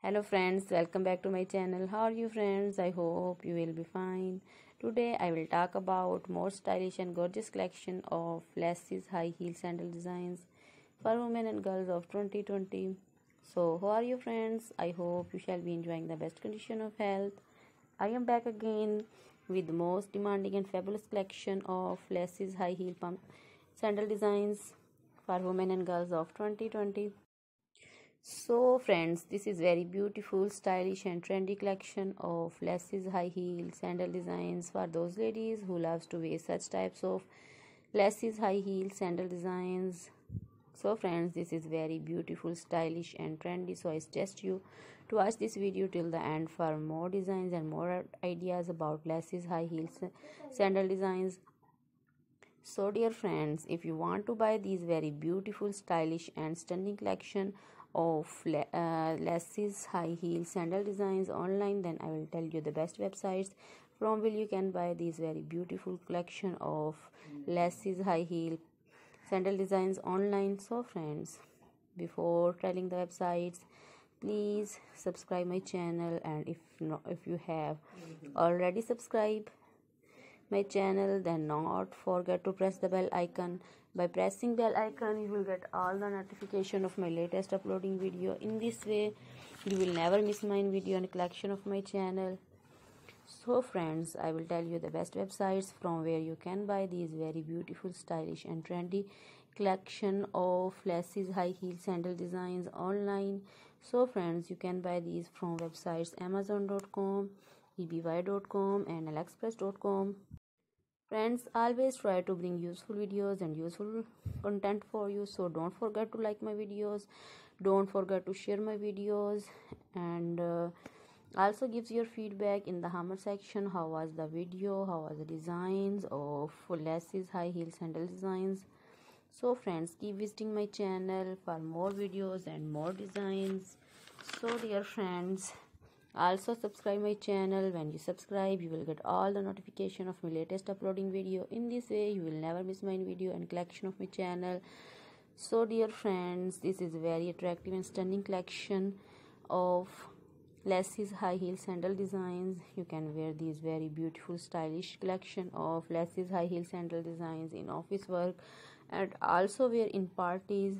hello friends welcome back to my channel. How are you friends? I hope you will be fine. Today i will talk about more stylish and gorgeous collection of laces high heel sandal designs for women and girls of 2020 so how are you friends? I hope you shall be enjoying the best condition of health. I am back again with the most demanding and fabulous collection of laces high heel pump sandal designs for women and girls of 2020 so friends this is very beautiful stylish and trendy collection of laces high heel sandal designs for those ladies who loves to wear such types of laces high heel sandal designs. So friends this is very beautiful stylish and trendy. So i suggest you to watch this video till the end for more designs and more ideas about laces high heels sandal designs. So dear friends if you want to buy these very beautiful stylish and stunning collection of uh, laces high heel sandal designs online then i will tell you the best websites from where you can buy these very beautiful collection of laces high heel sandal designs online. So friends before telling the websites please subscribe my channel and if not if you have already subscribed my channel then not forget to press the bell icon. By pressing bell icon you will get all the notification of my latest uploading video. In this way you will never miss my video and collection of my channel. So friends i will tell you the best websites from where you can buy these very beautiful stylish and trendy collection of laces high heel sandal designs online. So friends you can buy these from websites amazon.com ebay.com and aliexpress.com friends always try to bring useful videos and useful content for you. So don't forget to like my videos. Don't forget to share my videos. And uh, also gives your feedback in the hammer section. How was the video? How was the designs of laces high heel sandal designs? So friends keep visiting my channel for more videos and more designs. So dear friends also subscribe my channel. When you subscribe you will get all the notification of my latest uploading video. In this way you will never miss my video and collection of my channel. So dear friends this is very attractive and stunning collection of laces high heel sandal designs. You can wear these very beautiful stylish collection of laces high heel sandal designs in office work and also wear in parties.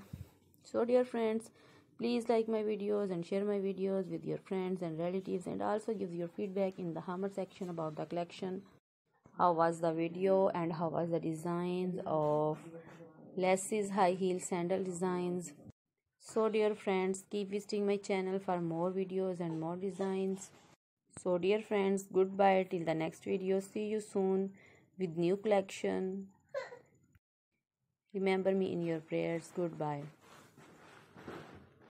So dear friends Please like my videos and share my videos with your friends and relatives and also give your feedback in the hammer section about the collection. How was the video and how was the designs of laces high heel sandal designs. So dear friends keep visiting my channel for more videos and more designs. So dear friends goodbye till the next video. See you soon with new collection. Remember me in your prayers. Goodbye.